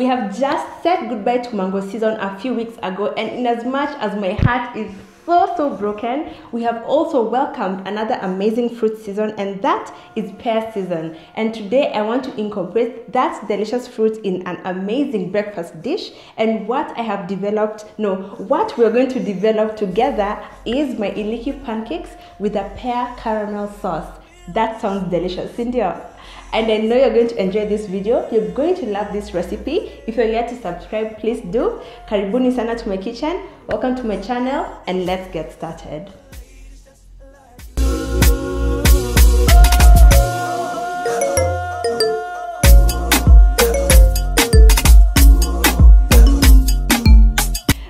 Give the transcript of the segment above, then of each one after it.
we have just said goodbye to mango season a few weeks ago, and in as much as my heart is so so broken we have also welcomed another amazing fruit season and that is pear season. And today i want to incorporate that delicious fruit in an amazing breakfast dish. And what i have developed no what we're going to develop together is my iliki pancakes with a pear caramel sauce that sounds delicious cynthia and I know you're going to enjoy this video. You're going to love this recipe. If you're yet to subscribe, please do. Karibuni sana to my kitchen. Welcome to my channel and let's get started.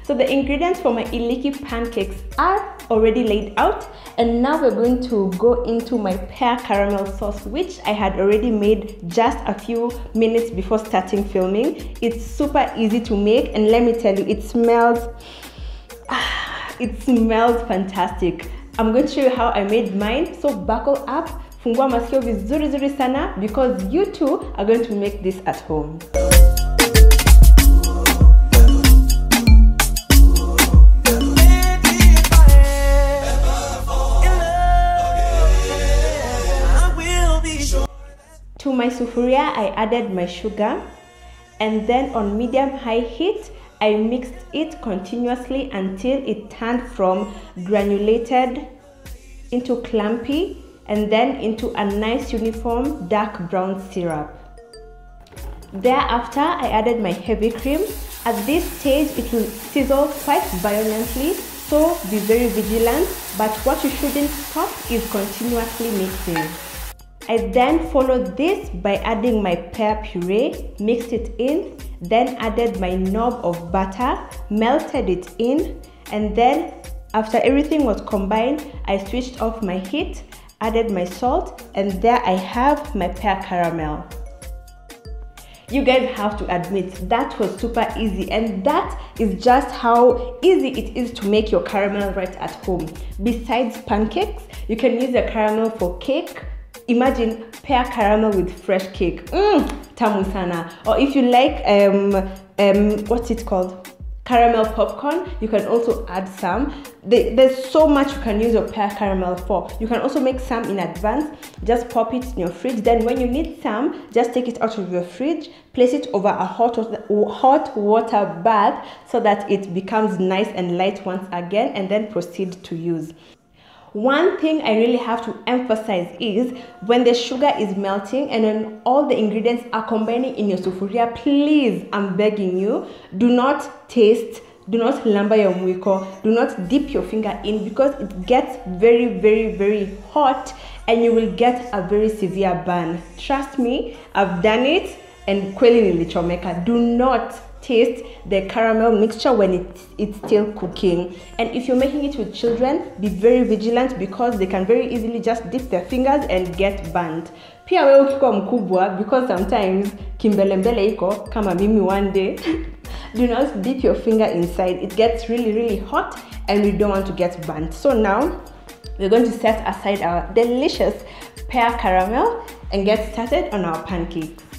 So the ingredients for my iliki pancakes are already laid out and now we're going to go into my pear caramel sauce which I had already made just a few minutes before starting filming. It's super easy to make and let me tell you it smells it smells fantastic. I'm going to show you how I made mine so buckle up fungua masikio vizuri zuri sana because you too are going to make this at home. To my sufuria, I added my sugar and then on medium high heat, I mixed it continuously until it turned from granulated into clumpy and then into a nice uniform dark brown syrup. Thereafter, I added my heavy cream. At this stage, it will sizzle quite violently, so be very vigilant. But what you shouldn't stop is continuously mixing. I then followed this by adding my pear puree, mixed it in, then added my knob of butter, melted it in, and then after everything was combined, I switched off my heat, added my salt, and there I have my pear caramel. You guys have to admit that was super easy and that is just how easy it is to make your caramel right at home. Besides pancakes, you can use the caramel for cake, imagine pear caramel with fresh cake. Mm, tamu sana. Or if you like um, um, what's it called? Caramel popcorn you can also add some. There's so much you can use your pear caramel for. You can also make some in advance. Just pop it in your fridge. Then when you need some just take it out of your fridge. Place it over a hot hot water bath so that it becomes nice and light once again and then proceed to use one thing I really have to emphasize is when the sugar is melting and when all the ingredients are combining in your sufuria, please, I'm begging you, do not taste do not lumber your mwiko do not dip your finger in because it gets very very very hot and you will get a very severe burn. Trust me i've done it and kweli nilichomeka. Do not taste the caramel mixture when it, it's still cooking. And if you're making it with children be very vigilant because they can very easily just dip their fingers and get burnt pia wewe ukikuwa mkubwa because sometimes kimbelembele iko kama mimi one day. Do not dip your finger inside. It gets really really hot and we don't want to get burnt. So now we're going to set aside our delicious pear caramel and get started on our pancakes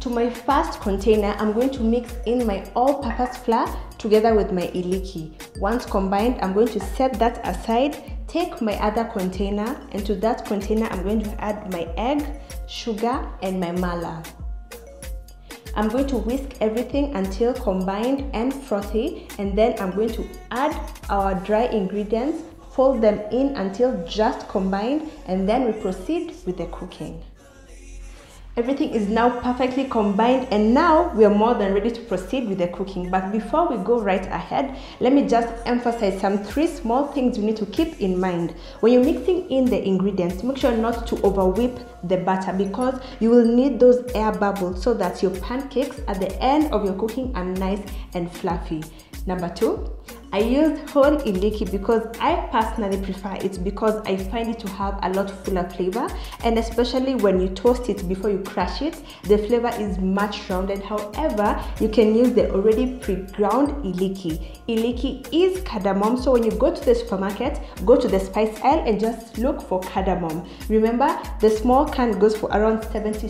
to my first container, I'm going to mix in my all-purpose flour together with my iliki. Once combined, I'm going to set that aside, take my other container, and to that container, I'm going to add my egg, sugar, and my mala. I'm going to whisk everything until combined and frothy, and then I'm going to add our dry ingredients, fold them in until just combined, and then we proceed with the cooking. Everything is now perfectly combined and now we are more than ready to proceed with the cooking. But before we go right ahead, let me just emphasize some three small things you need to keep in mind. When you're mixing in the ingredients, make sure not to over whip the batter because you will need those air bubbles so that your pancakes at the end of your cooking are nice and fluffy. Number two, I used whole iliki because I personally prefer it because I find it to have a lot fuller flavor and especially when you toast it before you crush it, the flavor is much rounded. However, you can use the already pre-ground iliki. Iliki is cardamom, so when you go to the supermarket, go to the spice aisle and just look for cardamom. Remember, the small can goes for around 70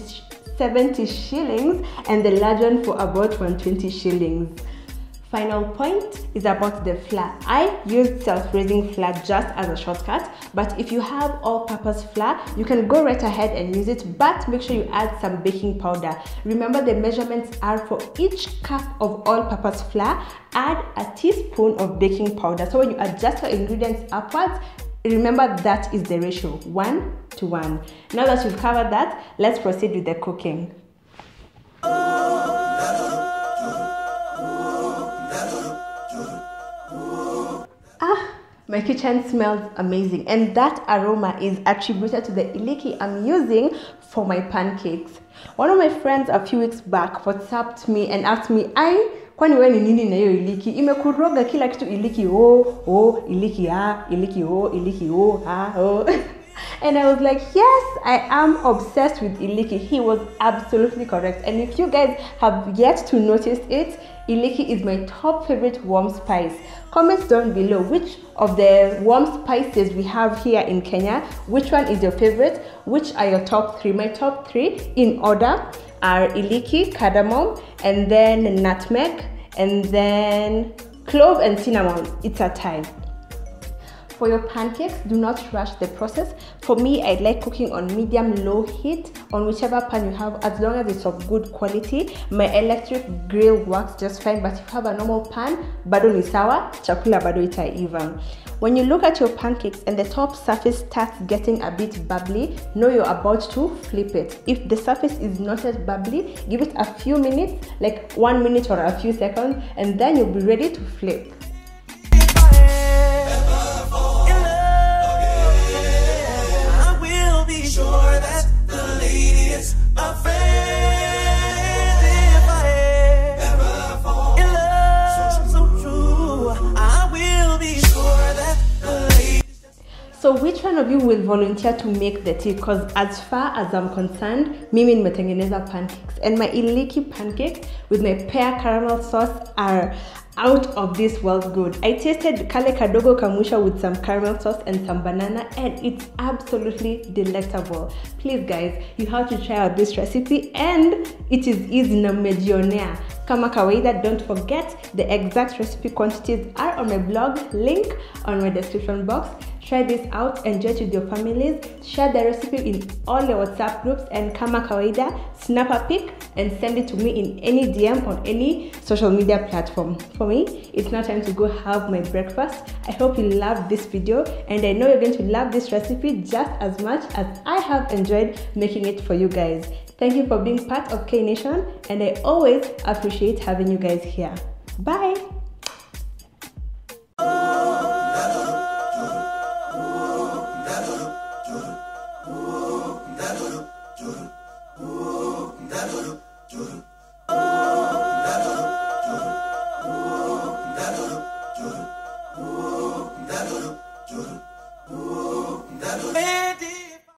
70 shillings and the large one for about 120 shillings. Final point is about the flour. I used self-raising flour just as a shortcut, but if you have all-purpose flour, you can go right ahead and use it, but make sure you add some baking powder. Remember the measurements are for each cup of all-purpose flour, add a teaspoon of baking powder. So when you adjust your ingredients upwards, remember that is the ratio, one to one. Now that you've covered that, let's proceed with the cooking. My kitchen smells amazing and that aroma is attributed to the iliki I'm using for my pancakes. One of my friends a few weeks back WhatsApped me and asked me, I kwani wewe ni nini na hiyo iliki? Imekuroga kila kitu iliki oh, oh, iliki ah, iliki oh, iliki oh, ah, oh. And I was like, yes, I am obsessed with Iliki. He was absolutely correct. And if you guys have yet to notice it, Iliki is my top favorite warm spice. Comment down below which of the warm spices we have here in Kenya, which one is your favorite, which are your top three. My top three in order are Iliki, cardamom, and then nutmeg, and then clove and cinnamon. It's a tie. For your pancakes, do not rush the process. For me, I like cooking on medium low heat on whichever pan you have as long as it's of good quality. My electric grill works just fine, but if you have a normal pan, bado ni sawa, chakula bado itaiva. When you look at your pancakes and the top surface starts getting a bit bubbly, know you're about to flip it. If the surface is not as bubbly, give it a few minutes, like one minute or a few seconds, and then you'll be ready to flip. So which one of you will volunteer to make the tea? Because as far as I'm concerned, mimi nimetengeneza pancakes and my iliki pancakes with my pear caramel sauce are out of this world good. I tasted kale kadogo kamusha with some caramel sauce and some banana and it's absolutely delectable. Please guys, you have to try out this recipe and it is easy na. Kama kawaida, don't forget the exact recipe quantities are on my blog, link on my description box. Try this out, enjoy it with your families, share the recipe in all your WhatsApp groups, and kama kawaida, snap a pic and send it to me in any DM on any social media platform. For me, it's now time to go have my breakfast. I hope you loved this video, and I know you're going to love this recipe just as much as I have enjoyed making it for you guys. Thank you for being part of K Nation, and I always appreciate having you guys here. Bye! Oh, oh, oh,